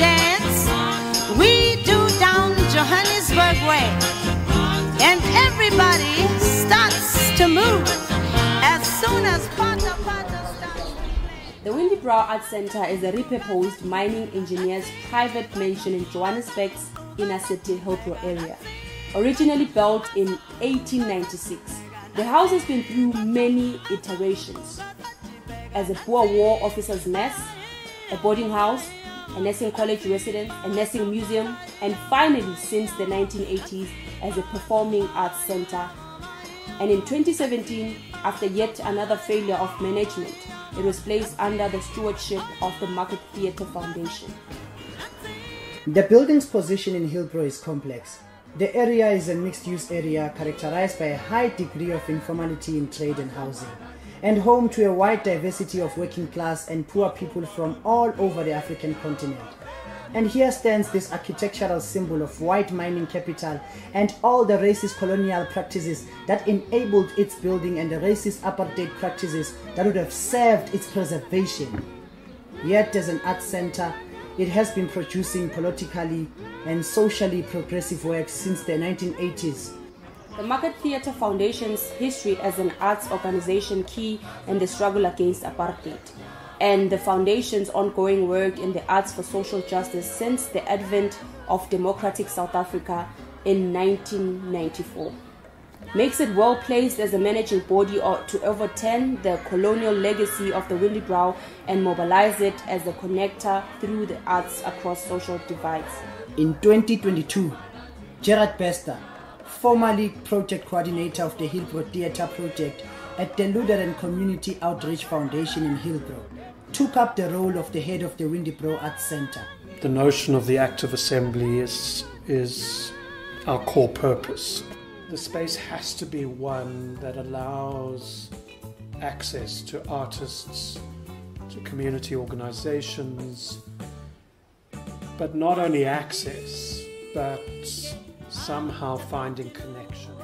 dance we do down Johannesburg way. And everybody starts to move as soon as Pata Pata starts. The Windybrow Art Center is a repurposed mining engineer's private mansion in Johannesburg's inner city Hillbrow area. Originally built in 1896, the house has been through many iterations. As a Boer War officer's mess, a boarding house, a nursing college residence, a nursing museum, and finally, since the 1980s, as a performing arts center. And in 2017, after yet another failure of management, it was placed under the stewardship of the Market Theatre Foundation. The building's position in Hillbrow is complex. The area is a mixed use area characterized by a high degree of informality in trade and housing and home to a wide diversity of working class and poor people from all over the African continent. And here stands this architectural symbol of white mining capital and all the racist colonial practices that enabled its building and the racist apartheid practices that would have served its preservation. Yet, as an art center, it has been producing politically and socially progressive work since the 1980s the Market Theatre Foundation's history as an arts organization key in the struggle against apartheid, and the foundation's ongoing work in the arts for social justice since the advent of democratic South Africa in 1994 makes it well placed as a managing body to overturn the colonial legacy of the Windybrow and mobilize it as a connector through the arts across social divides. In 2022, Gerard Bester, formerly project coordinator of the Hillbrow Theatre Project at the Lutheran Community Outreach Foundation in Hillbrow, took up the role of the head of the Windybrow Arts Centre. The notion of the active assembly is, is our core purpose. The space has to be one that allows access to artists, to community organizations, but not only access, but somehow finding connection.